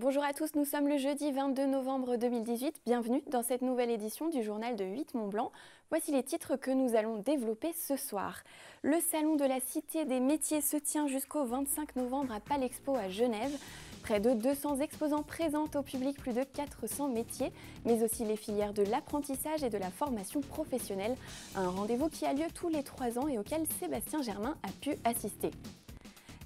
Bonjour à tous, nous sommes le jeudi 22 novembre 2018. Bienvenue dans cette nouvelle édition du journal de 8 Mont Blanc. Voici les titres que nous allons développer ce soir. Le salon de la Cité des métiers se tient jusqu'au 25 novembre à Palexpo à Genève. Près de 200 exposants présentent au public plus de 400 métiers, mais aussi les filières de l'apprentissage et de la formation professionnelle. Un rendez-vous qui a lieu tous les trois ans et auquel Sébastien Germain a pu assister.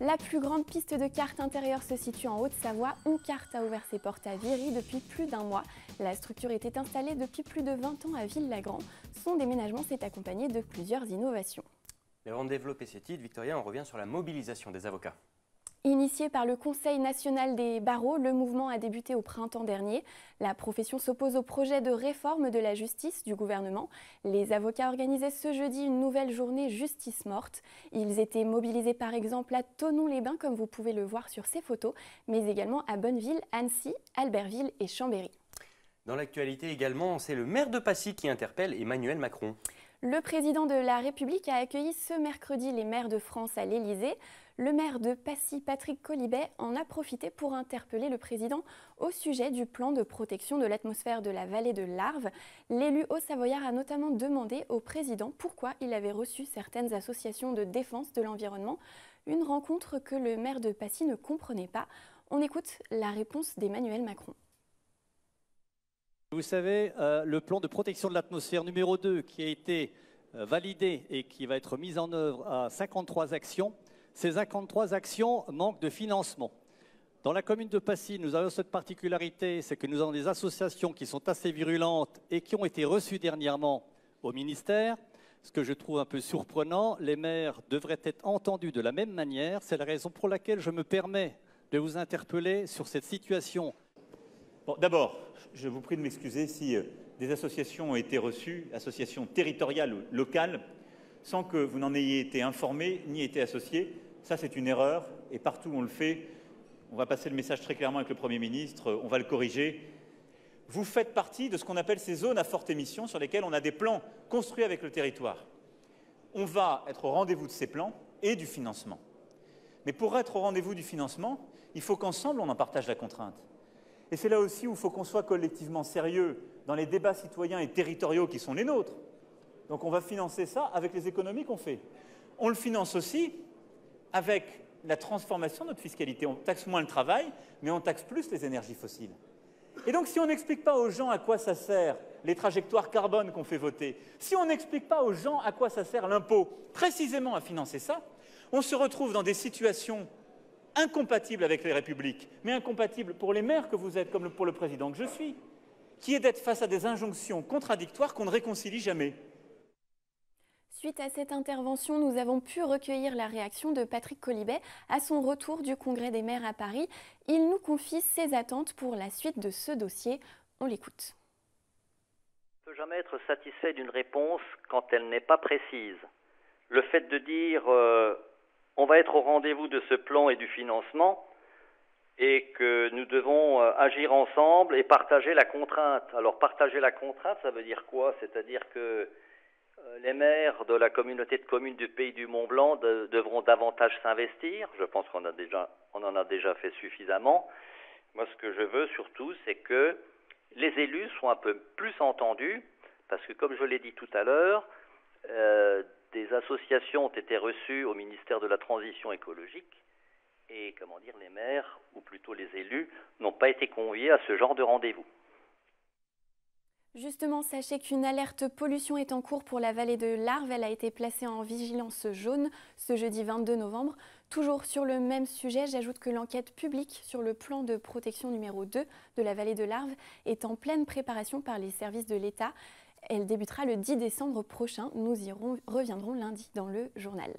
La plus grande piste de cartes intérieure se situe en Haute-Savoie. Oncarte a ouvert ses portes à Viry depuis plus d'un mois. La structure était installée depuis plus de 20 ans à Ville-Lagrand. Son déménagement s'est accompagné de plusieurs innovations. Mais avant de développer ces titres, Victoria, on revient sur la mobilisation des avocats. Initié par le Conseil national des barreaux, le mouvement a débuté au printemps dernier. La profession s'oppose au projet de réforme de la justice du gouvernement. Les avocats organisaient ce jeudi une nouvelle journée justice morte. Ils étaient mobilisés par exemple à Tonon-les-Bains, comme vous pouvez le voir sur ces photos, mais également à Bonneville, Annecy, Albertville et Chambéry. Dans l'actualité également, c'est le maire de Passy qui interpelle Emmanuel Macron. Le président de la République a accueilli ce mercredi les maires de France à l'Élysée. Le maire de Passy, Patrick Colibet, en a profité pour interpeller le président au sujet du plan de protection de l'atmosphère de la vallée de l'Arve. L'élu haut-savoyard a notamment demandé au président pourquoi il avait reçu certaines associations de défense de l'environnement, une rencontre que le maire de Passy ne comprenait pas. On écoute la réponse d'Emmanuel Macron. Vous savez, euh, le plan de protection de l'atmosphère numéro 2 qui a été euh, validé et qui va être mis en œuvre à 53 actions, ces 53 actions manquent de financement. Dans la commune de Passy, nous avons cette particularité, c'est que nous avons des associations qui sont assez virulentes et qui ont été reçues dernièrement au ministère. Ce que je trouve un peu surprenant, les maires devraient être entendus de la même manière. C'est la raison pour laquelle je me permets de vous interpeller sur cette situation. D'abord, je vous prie de m'excuser si euh, des associations ont été reçues, associations territoriales locales, sans que vous n'en ayez été informé ni été associé. Ça, c'est une erreur, et partout où on le fait, on va passer le message très clairement avec le Premier ministre, on va le corriger. Vous faites partie de ce qu'on appelle ces zones à forte émission sur lesquelles on a des plans construits avec le territoire. On va être au rendez-vous de ces plans et du financement. Mais pour être au rendez-vous du financement, il faut qu'ensemble on en partage la contrainte. Et c'est là aussi où il faut qu'on soit collectivement sérieux dans les débats citoyens et territoriaux qui sont les nôtres. Donc on va financer ça avec les économies qu'on fait. On le finance aussi avec la transformation de notre fiscalité. On taxe moins le travail, mais on taxe plus les énergies fossiles. Et donc si on n'explique pas aux gens à quoi ça sert les trajectoires carbone qu'on fait voter, si on n'explique pas aux gens à quoi ça sert l'impôt, précisément à financer ça, on se retrouve dans des situations incompatibles avec les républiques, mais incompatibles pour les maires que vous êtes, comme pour le président que je suis, qui est d'être face à des injonctions contradictoires qu'on ne réconcilie jamais. Suite à cette intervention, nous avons pu recueillir la réaction de Patrick Colibet à son retour du Congrès des maires à Paris. Il nous confie ses attentes pour la suite de ce dossier. On l'écoute. On ne peut jamais être satisfait d'une réponse quand elle n'est pas précise. Le fait de dire euh, on va être au rendez-vous de ce plan et du financement et que nous devons euh, agir ensemble et partager la contrainte. Alors partager la contrainte, ça veut dire quoi? C'est-à-dire que les maires de la communauté de communes du pays du Mont Blanc devront davantage s'investir. Je pense qu'on on en a déjà fait suffisamment. Moi, ce que je veux surtout, c'est que les élus soient un peu plus entendus, parce que, comme je l'ai dit tout à l'heure, euh, des associations ont été reçues au ministère de la Transition écologique, et comment dire, les maires, ou plutôt les élus, n'ont pas été conviés à ce genre de rendez-vous. Justement, sachez qu'une alerte pollution est en cours pour la vallée de l'Arve. Elle a été placée en vigilance jaune ce jeudi 22 novembre. Toujours sur le même sujet, j'ajoute que l'enquête publique sur le plan de protection numéro 2 de la vallée de l'Arve est en pleine préparation par les services de l'État. Elle débutera le 10 décembre prochain. Nous y reviendrons lundi dans le journal.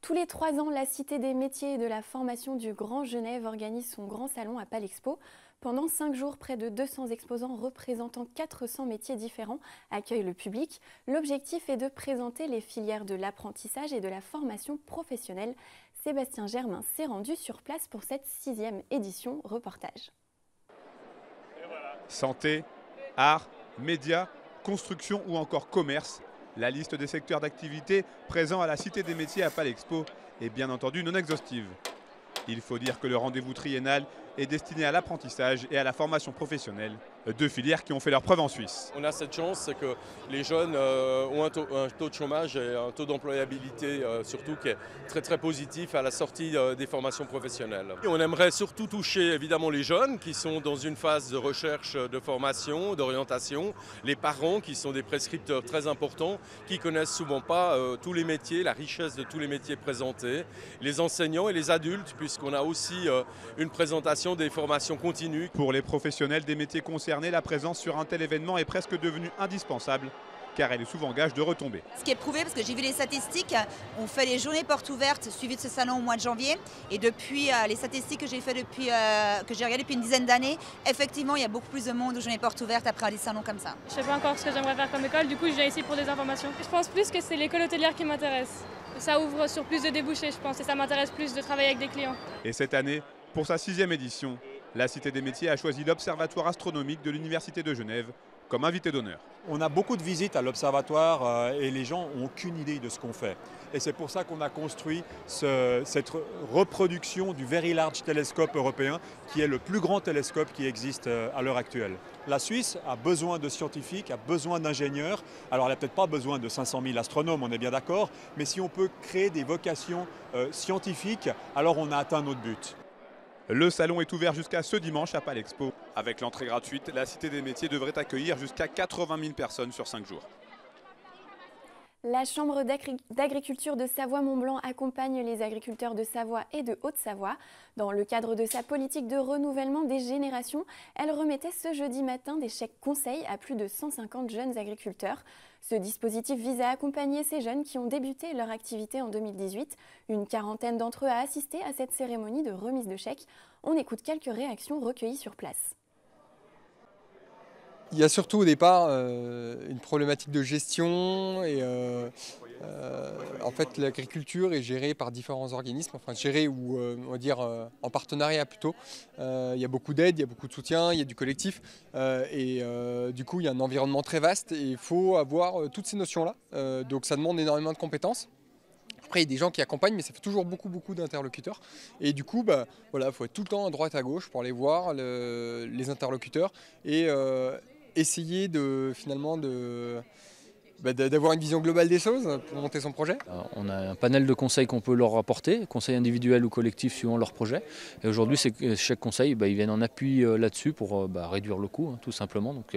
Tous les trois ans, la Cité des métiers et de la formation du Grand Genève organise son grand salon à Palexpo. Pendant cinq jours, près de 200 exposants représentant 400 métiers différents accueillent le public. L'objectif est de présenter les filières de l'apprentissage et de la formation professionnelle. Sébastien Germain s'est rendu sur place pour cette sixième édition reportage. Santé, art, médias, construction ou encore commerce. La liste des secteurs d'activité présents à la Cité des métiers à Palexpo est bien entendu non exhaustive. Il faut dire que le rendez-vous triennal est destiné à l'apprentissage et à la formation professionnelle, deux filières qui ont fait leur preuve en Suisse. On a cette chance, c'est que les jeunes euh, ont un taux, de chômage et un taux d'employabilité euh, surtout qui est très très positif à la sortie euh, des formations professionnelles. on aimerait surtout toucher évidemment les jeunes qui sont dans une phase de recherche de formation, d'orientation, les parents qui sont des prescripteurs très importants, qui connaissent souvent pas tous les métiers, la richesse de tous les métiers présentés, les enseignants et les adultes puisqu'on a aussi une présentation des formations continues. Pour les professionnels des métiers concernés, la présence sur un tel événement est presque devenue indispensable car elle est souvent gage de retomber. Ce qui est prouvé, parce que j'ai vu les statistiques, on fait les journées portes ouvertes suivies de ce salon au mois de janvier. Et depuis euh, les statistiques que j'ai fait depuis, euh, que j'ai regardé depuis une dizaine d'années, effectivement, il y a beaucoup plus de monde aux journées portes ouvertes après des salons comme ça. Je ne sais pas encore ce que j'aimerais faire comme école, du coup, je viens ici pour des informations. Je pense plus que c'est l'école hôtelière qui m'intéresse. Ça ouvre sur plus de débouchés, je pense, et ça m'intéresse plus de travailler avec des clients. Et cette année, pour sa sixième édition, la Cité des métiers a choisi l'Observatoire astronomique de l'Université de Genève comme invité d'honneur. On a beaucoup de visites à l'Observatoire euh, et les gens n'ont aucune idée de ce qu'on fait. Et c'est pour ça qu'on a construit cette reproduction du Very Large Telescope européen, qui est le plus grand télescope qui existe euh, à l'heure actuelle. La Suisse a besoin de scientifiques, a besoin d'ingénieurs. Alors elle n'a peut-être pas besoin de 500 000 astronomes, on est bien d'accord, mais si on peut créer des vocations euh, scientifiques, alors on a atteint notre but. Le salon est ouvert jusqu'à ce dimanche à Palexpo. Avec l'entrée gratuite, la Cité des métiers devrait accueillir jusqu'à 80 000 personnes sur 5 jours. La Chambre d'agriculture de Savoie-Mont-Blanc accompagne les agriculteurs de Savoie et de Haute-Savoie. Dans le cadre de sa politique de renouvellement des générations, elle remettait ce jeudi matin des chèques conseils à plus de 150 jeunes agriculteurs. Ce dispositif vise à accompagner ces jeunes qui ont débuté leur activité en 2018. Une quarantaine d'entre eux a assisté à cette cérémonie de remise de chèques. On écoute quelques réactions recueillies sur place. Il y a surtout au départ euh, une problématique de gestion et euh, euh, en fait l'agriculture est gérée par différents organismes, enfin gérée ou on va dire en partenariat plutôt. il y a beaucoup d'aide, il y a beaucoup de soutien, il y a du collectif et du coup il y a un environnement très vaste et il faut avoir toutes ces notions-là. donc ça demande énormément de compétences. Après, il y a des gens qui accompagnent, mais ça fait toujours beaucoup, beaucoup d'interlocuteurs. Et du coup, bah, voilà, faut être tout le temps à droite, à gauche pour aller voir les interlocuteurs et, essayer de finalement bah, d'avoir une vision globale des choses pour monter son projet euh, On a un panel de conseils qu'on peut leur apporter, conseils individuels ou collectifs suivant leur projet. Et aujourd'hui, chaque conseil, bah, ils viennent en appui euh, là-dessus pour euh, bah, réduire le coût, hein, tout simplement. Donc,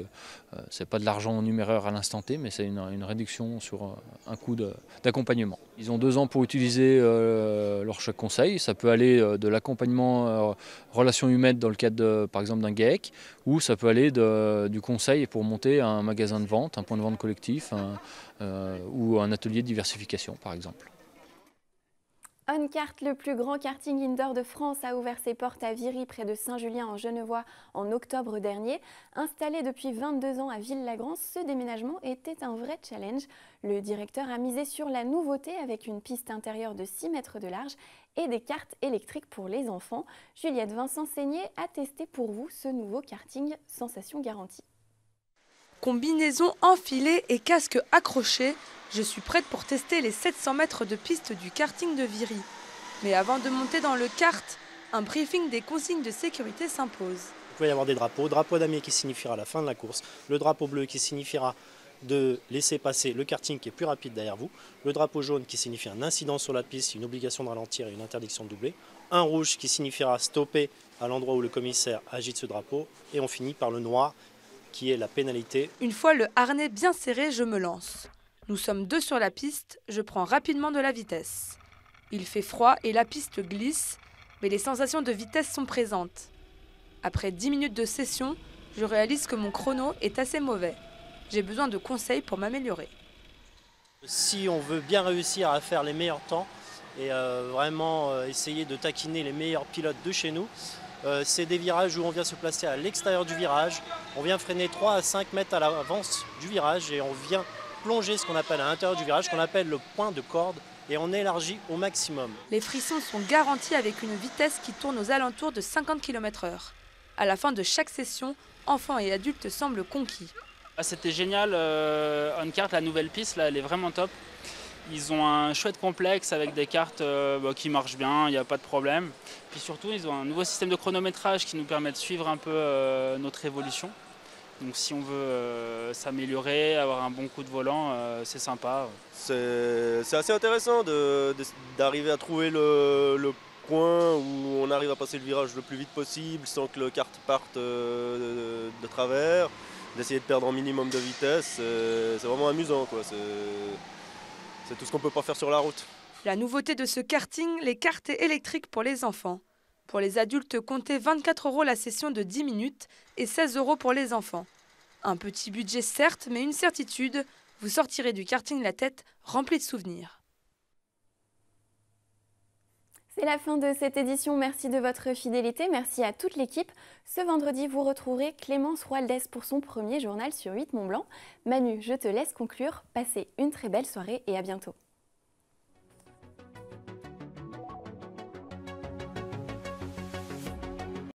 ce n'est pas de l'argent en numéraire à l'instant T, mais c'est une, réduction sur un coût d'accompagnement. Ils ont deux ans pour utiliser leur chaque conseil. Ça peut aller de l'accompagnement relations humaines dans le cadre, par exemple, d'un GAEC, ou ça peut aller du conseil pour monter un magasin de vente, un point de vente collectif, euh, ou un atelier de diversification par exemple. OnCart, le plus grand karting indoor de France, a ouvert ses portes à Viry, près de Saint-Julien en Genevois, en octobre dernier. Installé depuis 22 ans à Ville-Lagrance, ce déménagement était un vrai challenge. Le directeur a misé sur la nouveauté avec une piste intérieure de 6 mètres de large et des cartes électriques pour les enfants. Juliette Vincent-Seigné a testé pour vous ce nouveau karting sensation garantie. Combinaison enfilée et casque accroché, je suis prête pour tester les 700 mètres de piste du karting de Viry. Mais avant de monter dans le kart, un briefing des consignes de sécurité s'impose. Il peut y avoir des drapeaux. Drapeau damier qui signifiera la fin de la course. Le drapeau bleu qui signifiera de laisser passer le karting qui est plus rapide derrière vous. Le drapeau jaune qui signifie un incident sur la piste, une obligation de ralentir et une interdiction de doubler. Un rouge qui signifiera stopper à l'endroit où le commissaire agite ce drapeau. Et on finit par le noir qui est la pénalité. Une fois le harnais bien serré, je me lance. Nous sommes deux sur la piste, je prends rapidement de la vitesse. Il fait froid et la piste glisse, mais les sensations de vitesse sont présentes. Après 10 minutes de session, je réalise que mon chrono est assez mauvais. J'ai besoin de conseils pour m'améliorer. Si on veut bien réussir à faire les meilleurs temps et euh, vraiment euh, essayer de taquiner les meilleurs pilotes de chez nous, euh, c'est des virages où on vient se placer à l'extérieur du virage, on vient freiner 3 à 5 mètres à l'avance du virage et on vient plonger ce qu'on appelle à l'intérieur du virage, qu'on appelle le point de corde, et on élargit au maximum. Les frissons sont garantis avec une vitesse qui tourne aux alentours de 50 km/h. À la fin de chaque session, enfants et adultes semblent conquis. Ah, c'était génial, euh, on carte, la nouvelle piste, là, elle est vraiment top. Ils ont un chouette complexe avec des cartes euh, bah, qui marchent bien, il n'y a pas de problème. Puis surtout, ils ont un nouveau système de chronométrage qui nous permet de suivre un peu euh, notre évolution. Donc si on veut euh, s'améliorer, avoir un bon coup de volant, c'est sympa. C'est assez intéressant d'arriver à trouver le, point où on arrive à passer le virage le plus vite possible sans que le carte parte de, travers, d'essayer de perdre un minimum de vitesse. C'est vraiment amusant. Quoi. C'est tout ce qu'on peut pas faire sur la route. La nouveauté de ce karting, les cartes électriques pour les enfants. Pour les adultes, comptez 24 euros la session de 10 minutes et 16 euros pour les enfants. Un petit budget certes, mais une certitude, vous sortirez du karting la tête remplie de souvenirs. C'est la fin de cette édition. Merci de votre fidélité. Merci à toute l'équipe. Ce vendredi, vous retrouverez Clémence Roaldès pour son premier journal sur 8 Mont Blanc. Manu, je te laisse conclure. Passez une très belle soirée et à bientôt.